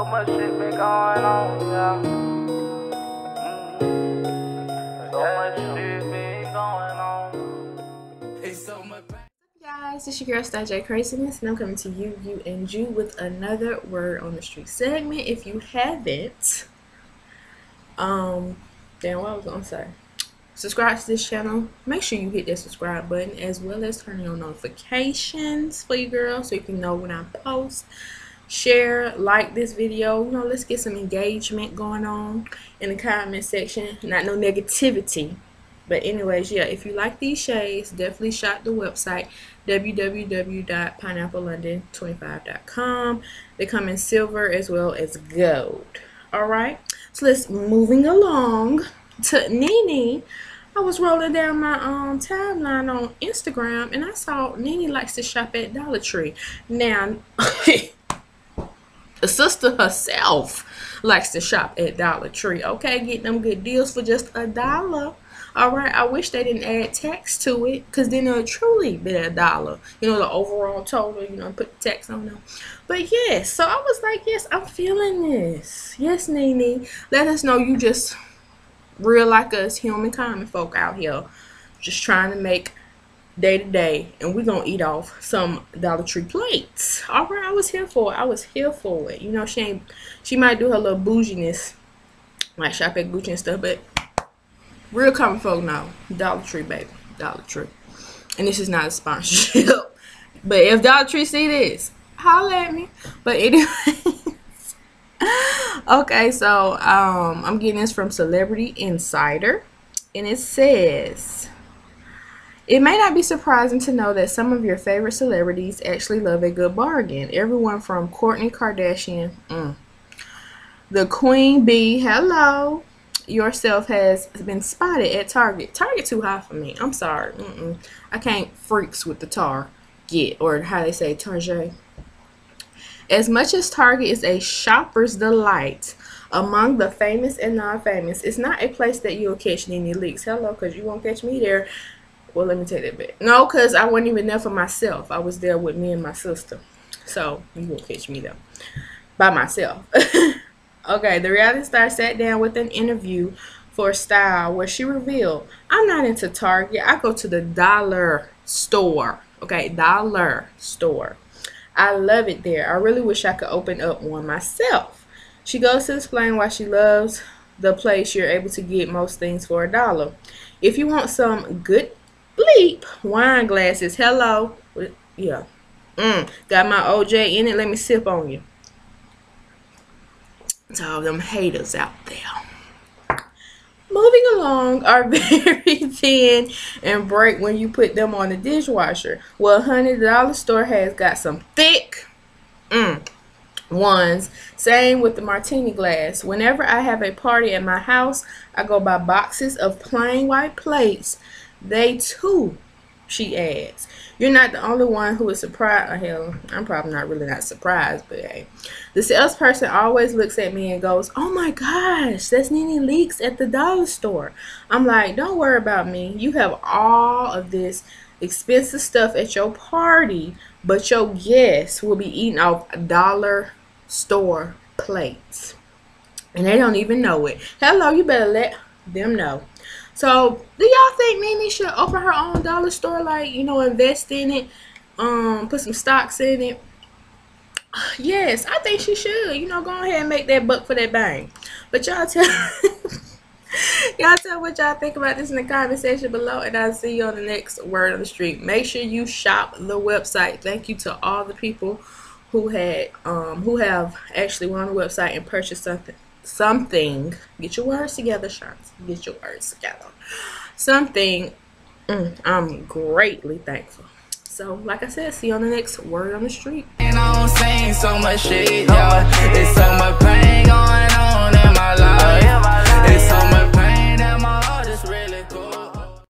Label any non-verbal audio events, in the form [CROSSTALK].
So much shit been going on, yeah. Mm. So much shit been going on. It's so much. guys, it's your girl Starr J Kraziness, and I'm coming to you, you, and you with another word on the street segment. If you haven't, um, damn, what I was gonna say. Subscribe to this channel. Make sure you hit that subscribe button as well as turning on notifications for you girls so you can know when I post. Share, like this video. You know, let's get some engagement going on in the comment section. Not no negativity. But anyways, yeah, if you like these shades, definitely shop the website www.pineapplelondon25.com. They come in silver as well as gold. All right, so let's moving along to Nene. I was rolling down my um timeline on Instagram and I saw Nene likes to shop at Dollar Tree. Now, [LAUGHS] the sister herself likes to shop at Dollar Tree. Okay, get them good deals for just a dollar. All right, I wish they didn't add tax to it because then it'll truly be a dollar. You know, the overall total, you know, put the tax on them. But yes, so I was like, yes, I'm feeling this. Yes, Nene, let us know you just real like us, human common folk out here, just trying to make day to day, and we're gonna eat off some Dollar Tree plates. All right, I was here for it. I was here for it. You know, she ain't, she might do her little bouginess, like shop at Gucci and stuff, but real common folk know Dollar Tree, baby, Dollar Tree. And this is not a sponsorship, [LAUGHS] but if Dollar Tree see this, holla at me. But anyway. [LAUGHS] okay, so um, I'm getting this from Celebrity Insider, and it says. It may not be surprising to know that some of your favorite celebrities actually love a good bargain. Everyone from Kourtney Kardashian, mm, the Queen Bee, hello, yourself has been spotted at Target. Target too high for me. I'm sorry. Mm -mm. I can't freaks with the tar get or how they say Target. As much as Target is a shopper's delight among the famous and non-famous, it's not a place that you'll catch Nene Leakes. Hello, because you won't catch me there. Well, let me take that back. No, because I wasn't even there for myself. I was there with me and my sister. So, you won't catch me there by myself. [LAUGHS] okay, the reality star sat down with an interview for Style where she revealed, I'm not into Target. I go to the dollar store. Okay, dollar store. I love it there. I really wish I could open up one myself. She goes to explain why she loves the place you're able to get most things for a dollar. If you want some good bleep wine glasses, hello. Yeah. Mm, got my OJ in it. Let me sip on you. To all them haters out there moving along [LAUGHS] are very thin and break when you put them on the dishwasher. Well, honey, the dollar store has got some thick mm, ones. Same with the martini glass. Whenever I have a party at my house, I go buy boxes of plain white plates. They too she adds. You're not the only one who is surprised. Oh, hell, I'm probably not really not surprised, but hey. The salesperson always looks at me and goes, Oh my gosh, that's Nene Leakes at the dollar store. I'm like, Don't worry about me. You have all of this expensive stuff at your party, but your guests will be eating off dollar store plates. And they don't even know it. Hello, you better let them know. So, do y'all think Nene should open her own dollar store? Like, you know, invest in it, um, put some stocks in it. [SIGHS] Yes, I think she should. You know, go ahead and make that buck for that bang. But y'all tell [LAUGHS] y'all tell what y'all think about this in the comment section below, and I'll see you on the next word on the street. Make sure you shop the website. Thank you to all the people who had um who have actually went on the website and purchased something something. Get your words together, Shots. Get your words together. Something mm, I'm greatly thankful. So, like I said, see you on the next word on the street.